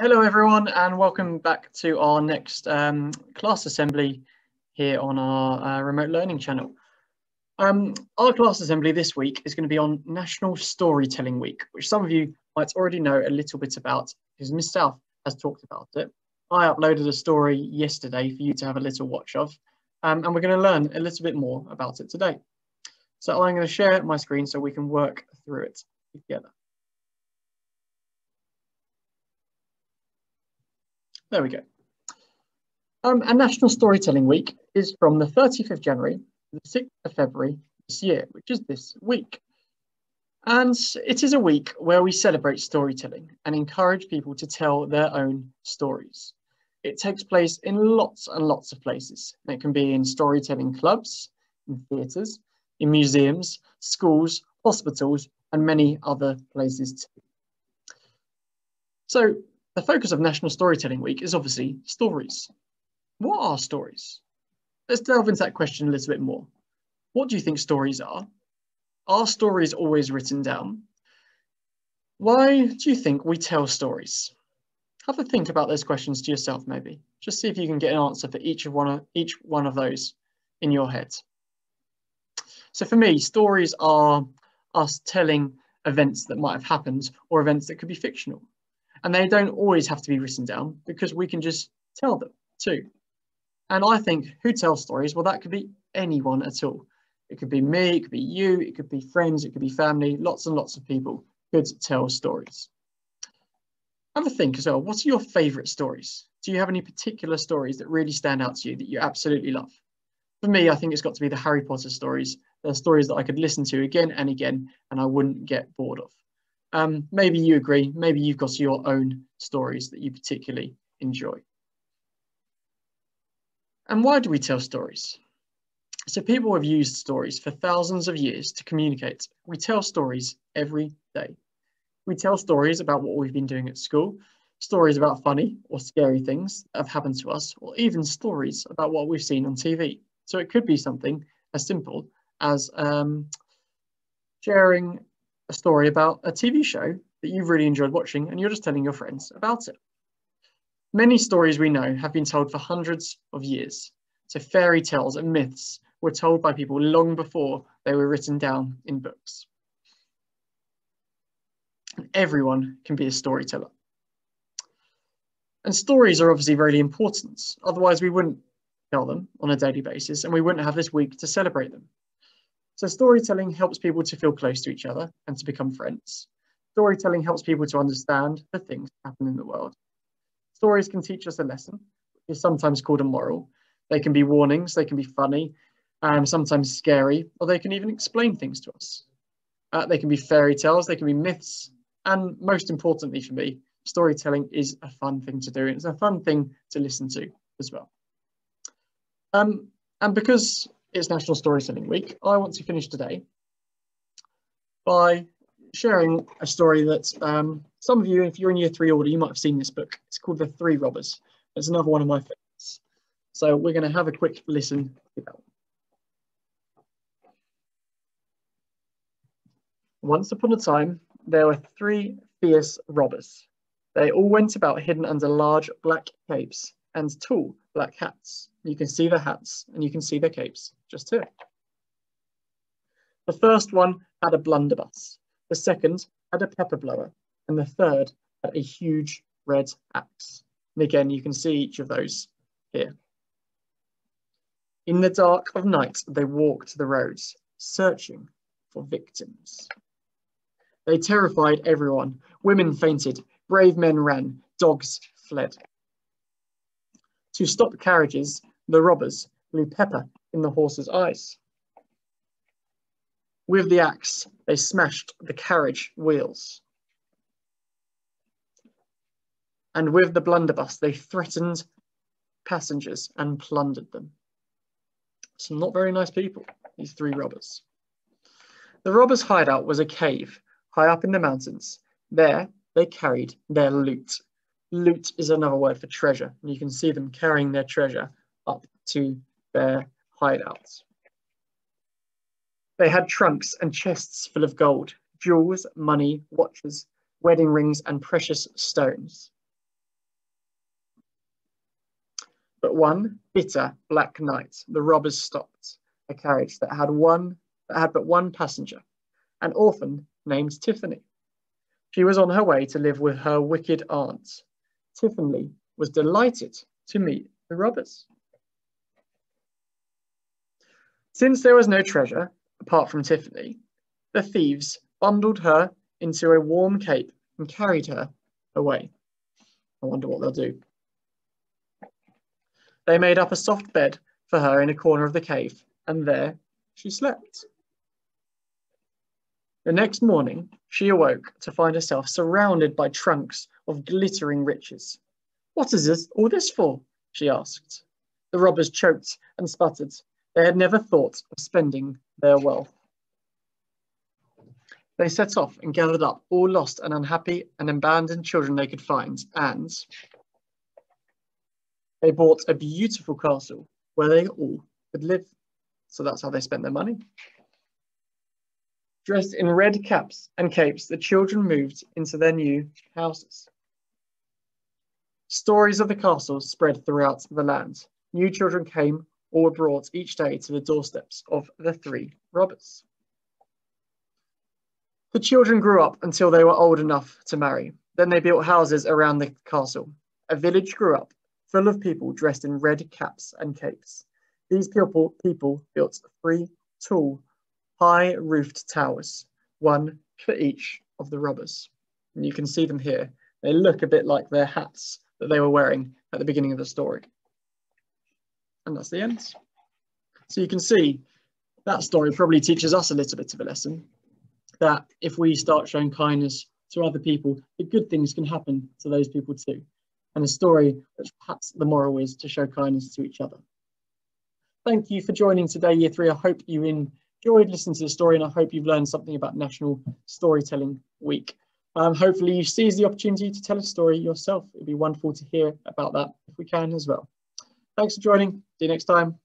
Hello everyone and welcome back to our next um, class assembly here on our uh, remote learning channel. Um, our class assembly this week is going to be on National Storytelling Week, which some of you might already know a little bit about because Miss South has talked about it. I uploaded a story yesterday for you to have a little watch of um, and we're going to learn a little bit more about it today. So I'm going to share my screen so we can work through it together. There we go. Um, and National Storytelling Week is from the 30th of January to the 6th of February this year, which is this week. And it is a week where we celebrate storytelling and encourage people to tell their own stories. It takes place in lots and lots of places. It can be in storytelling clubs, in theatres, in museums, schools, hospitals, and many other places too. So the focus of National Storytelling Week is obviously stories. What are stories? Let's delve into that question a little bit more. What do you think stories are? Are stories always written down? Why do you think we tell stories? Have a think about those questions to yourself, maybe. Just see if you can get an answer for each of one of, each one of those in your head. So for me, stories are us telling events that might have happened or events that could be fictional. And they don't always have to be written down because we can just tell them too. And I think who tells stories? Well, that could be anyone at all. It could be me, it could be you, it could be friends, it could be family. Lots and lots of people could tell stories. Have a think as well. What are your favourite stories? Do you have any particular stories that really stand out to you that you absolutely love? For me, I think it's got to be the Harry Potter stories. They're stories that I could listen to again and again and I wouldn't get bored of. Um, maybe you agree, maybe you've got your own stories that you particularly enjoy. And why do we tell stories? So people have used stories for thousands of years to communicate. We tell stories every day. We tell stories about what we've been doing at school, stories about funny or scary things that have happened to us, or even stories about what we've seen on TV. So it could be something as simple as um, sharing a story about a TV show that you've really enjoyed watching and you're just telling your friends about it. Many stories we know have been told for hundreds of years. So fairy tales and myths were told by people long before they were written down in books. And everyone can be a storyteller. And stories are obviously really important. Otherwise we wouldn't tell them on a daily basis and we wouldn't have this week to celebrate them. So storytelling helps people to feel close to each other and to become friends. Storytelling helps people to understand the things that happen in the world. Stories can teach us a lesson, which is sometimes called a moral. They can be warnings, they can be funny, and sometimes scary, or they can even explain things to us. Uh, they can be fairy tales, they can be myths, and most importantly for me, storytelling is a fun thing to do. It's a fun thing to listen to as well. Um, and because it's National Storytelling Week, I want to finish today by sharing a story that um, some of you, if you're in year three order, you might have seen this book. It's called The Three Robbers. It's another one of my favorites. So we're going to have a quick listen to that. Once upon a time, there were three fierce robbers. They all went about hidden under large black capes and tall black hats. You can see the hats and you can see the capes just here. The first one had a blunderbuss, the second had a pepper blower, and the third had a huge red axe. And again, you can see each of those here. In the dark of night, they walked the roads, searching for victims. They terrified everyone. Women fainted, brave men ran, dogs fled. To stop carriages, the robbers blew pepper in the horse's eyes. With the axe, they smashed the carriage wheels. And with the blunderbuss, they threatened passengers and plundered them. Some not very nice people, these three robbers. The robbers' hideout was a cave high up in the mountains. There, they carried their loot. Loot is another word for treasure, and you can see them carrying their treasure up to their hideouts. They had trunks and chests full of gold, jewels, money, watches, wedding rings, and precious stones. But one bitter black night, the robbers stopped a carriage that had one that had but one passenger, an orphan named Tiffany. She was on her way to live with her wicked aunt. Tiffany was delighted to meet the robbers. Since there was no treasure apart from Tiffany, the thieves bundled her into a warm cape and carried her away. I wonder what they'll do. They made up a soft bed for her in a corner of the cave, and there she slept. The next morning, she awoke to find herself surrounded by trunks of glittering riches. What is this, all this for? she asked. The robbers choked and sputtered. They had never thought of spending their wealth. They set off and gathered up all lost and unhappy and abandoned children they could find, and they bought a beautiful castle where they all could live. So that's how they spent their money. Dressed in red caps and capes, the children moved into their new houses. Stories of the castle spread throughout the land. New children came or were brought each day to the doorsteps of the three robbers. The children grew up until they were old enough to marry. Then they built houses around the castle. A village grew up, full of people dressed in red caps and capes. These people, people built three tall high roofed towers, one for each of the robbers. And you can see them here. They look a bit like their hats that they were wearing at the beginning of the story. And that's the end. So you can see that story probably teaches us a little bit of a lesson that if we start showing kindness to other people, the good things can happen to those people too. And a story which perhaps the moral is to show kindness to each other. Thank you for joining today, Year 3. I hope you enjoyed listening to the story and I hope you've learned something about National Storytelling Week. Um, hopefully you seize the opportunity to tell a story yourself. It'd be wonderful to hear about that if we can as well. Thanks for joining. See you next time.